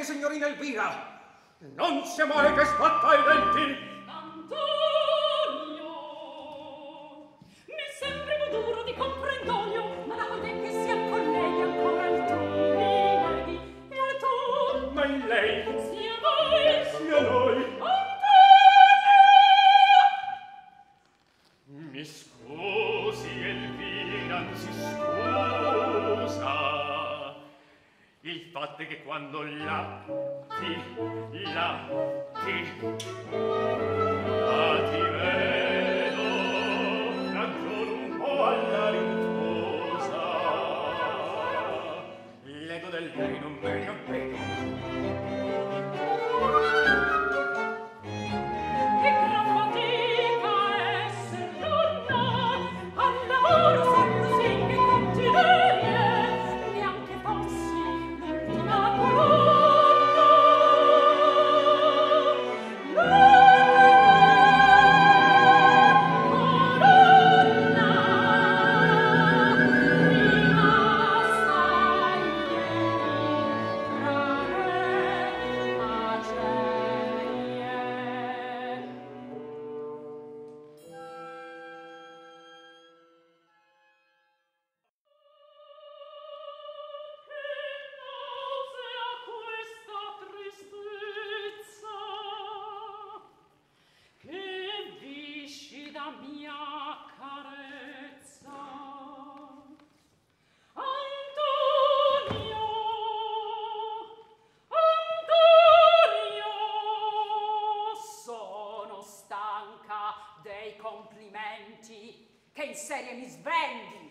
Senti, signorina Elvira, non sia mai che sbatta ai denti. Antonio, mi sembri duro di comprendoglio, ma la volta che sia con lei ancora il tuo mi guardi, e al tuo. Ma in lei, sia voi, sia noi. Antonio! Mi scusi, Elvira, anzi scusa fate che quando la ti la ti. La ti vedi che in serie mi svendi!